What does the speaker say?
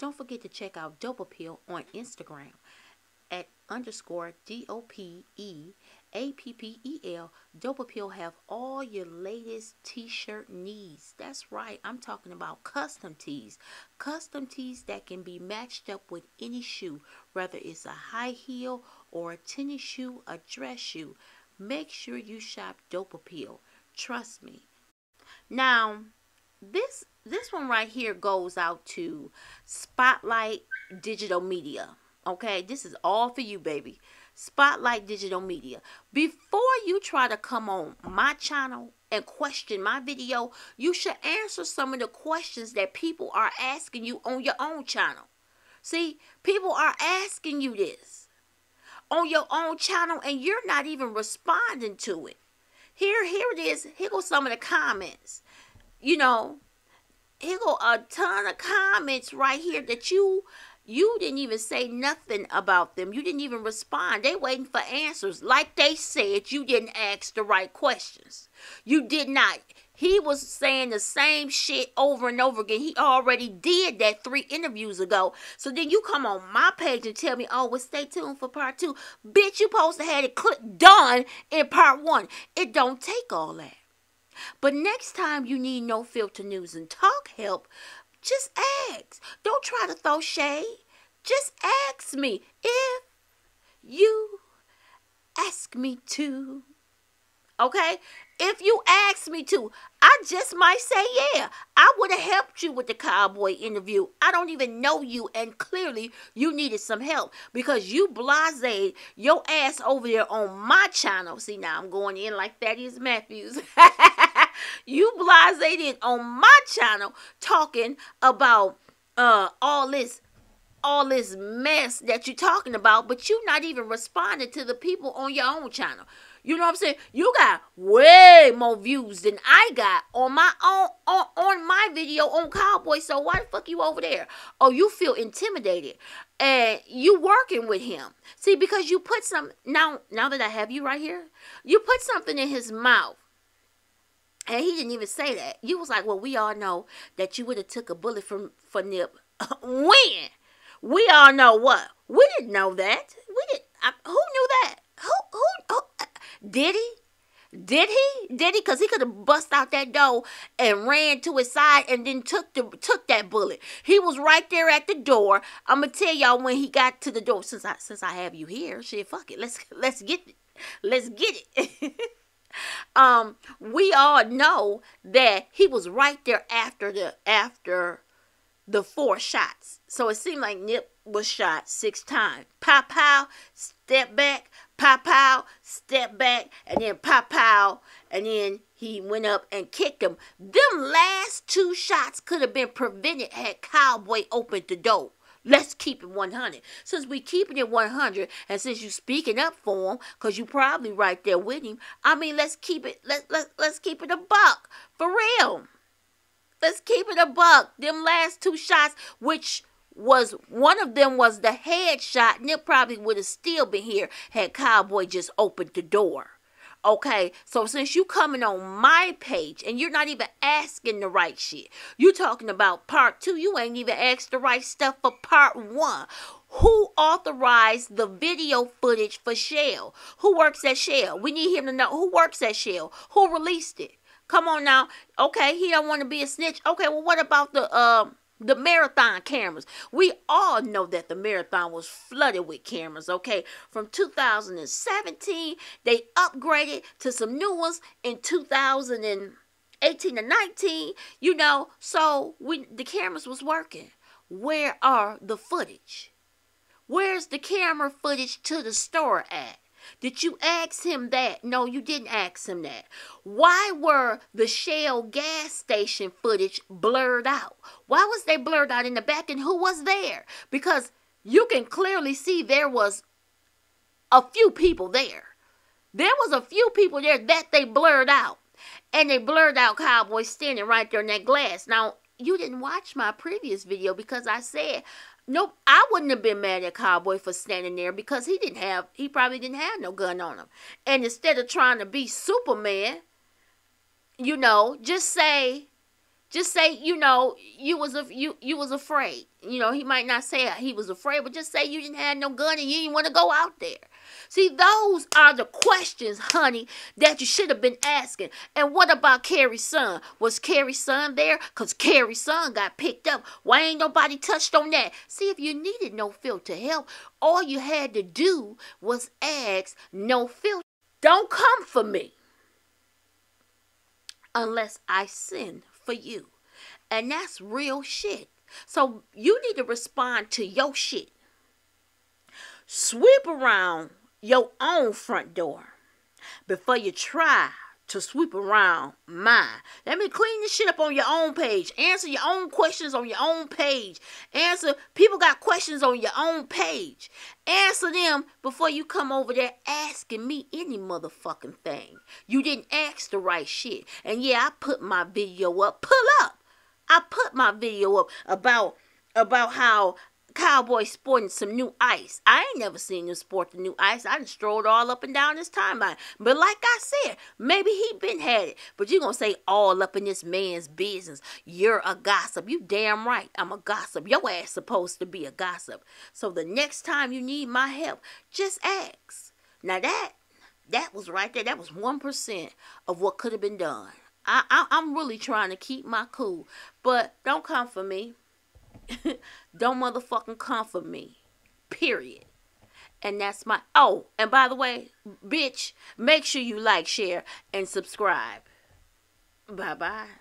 Don't forget to check out Dope Appeal on Instagram at underscore D O P E A P P E L. Dope Appeal have all your latest t shirt needs. That's right, I'm talking about custom tees. Custom tees that can be matched up with any shoe, whether it's a high heel or a tennis shoe, a dress shoe. Make sure you shop Dope Appeal. Trust me. Now, this this one right here goes out to Spotlight Digital Media. Okay, this is all for you, baby. Spotlight Digital Media. Before you try to come on my channel and question my video, you should answer some of the questions that people are asking you on your own channel. See, people are asking you this on your own channel and you're not even responding to it. Here, here it is. Here go some of the comments. You know, here go a ton of comments right here that you you didn't even say nothing about them. You didn't even respond. They waiting for answers. Like they said, you didn't ask the right questions. You did not. He was saying the same shit over and over again. He already did that three interviews ago. So then you come on my page and tell me, oh, well, stay tuned for part two. Bitch, you supposed to have it done in part one. It don't take all that. But next time you need no filter news and talk help, just ask. Don't try to throw shade. Just ask me if you ask me to. Okay? If you ask me to, I just might say, yeah, I would have helped you with the cowboy interview. I don't even know you, and clearly you needed some help because you blase your ass over there on my channel. See, now I'm going in like Thaddeus Matthews. you blase it on my channel talking about uh all this all this mess that you're talking about, but you're not even responding to the people on your own channel. You know what I'm saying? You got way more views than I got on my own on, on my video on Cowboy. So why the fuck you over there? Oh, you feel intimidated. And you working with him. See, because you put some now now that I have you right here, you put something in his mouth. And he didn't even say that. You was like, well, we all know that you would have took a bullet from for Nip. when? We all know what? We didn't know that. We didn't. I, who knew that? Who, who, who? Uh, did he? Did he? Did he? Cause he could have bust out that door and ran to his side and then took the took that bullet. He was right there at the door. I'm gonna tell y'all when he got to the door. Since I since I have you here, shit, fuck it. Let's let's get it. Let's get it. um, we all know that he was right there after the after the four shots. So it seemed like Nip was shot six times. Pow pow, step back, pow pow, step back, and then pow pow, and then he went up and kicked him. Them last two shots could have been prevented had Cowboy opened the door. Let's keep it 100. Since we keeping it 100, and since you speaking up for him, cause you probably right there with him. I mean, let's keep it. Let let let's keep it a buck for real. Let's keep it a buck. Them last two shots, which was one of them was the headshot. it probably would have still been here had Cowboy just opened the door. Okay, so since you coming on my page and you're not even asking the right shit, you talking about part two, you ain't even asked the right stuff for part one. Who authorized the video footage for Shell? Who works at Shell? We need him to know who works at Shell. Who released it? Come on now. Okay, he don't want to be a snitch. Okay, well, what about the um? The marathon cameras. We all know that the marathon was flooded with cameras, okay? From 2017, they upgraded to some new ones in 2018 and 19, you know. So, we the cameras was working. Where are the footage? Where's the camera footage to the store at? Did you ask him that? No, you didn't ask him that. Why were the Shell gas station footage blurred out? Why was they blurred out in the back and who was there? Because you can clearly see there was a few people there. There was a few people there that they blurred out. And they blurred out Cowboy standing right there in that glass. Now, you didn't watch my previous video because I said Nope, I wouldn't have been mad at Cowboy for standing there because he didn't have, he probably didn't have no gun on him. And instead of trying to be Superman, you know, just say, Just say, you know, you was a, you you was afraid. You know, he might not say he was afraid, but just say you didn't have no gun and you didn't want to go out there. See, those are the questions, honey, that you should have been asking. And what about Kerry's son? Was Kerry's son there? Because Kerry's son got picked up. Why ain't nobody touched on that? See, if you needed no filter help, all you had to do was ask no filter. Don't come for me unless I send for you. And that's real shit. So you need to respond to your shit. Sweep around your own front door before you try to sweep around mine. Let me clean this shit up on your own page. Answer your own questions on your own page. Answer people got questions on your own page. Answer them before you come over there asking me any motherfucking thing. You didn't ask the right shit. And yeah, I put my video up. Pull up. I put my video up about about how Cowboy sporting some new ice. I ain't never seen him sport the new ice. I just strolled all up and down his timeline. But like I said, maybe he been had it. But you gonna say all up in this man's business. You're a gossip. You damn right. I'm a gossip. Your ass supposed to be a gossip. So the next time you need my help, just ask. Now that that was right there. That was one percent of what could have been done. I, I I'm really trying to keep my cool. But don't come for me. Don't motherfucking come for me. Period. And that's my. Oh, and by the way, bitch, make sure you like, share, and subscribe. Bye bye.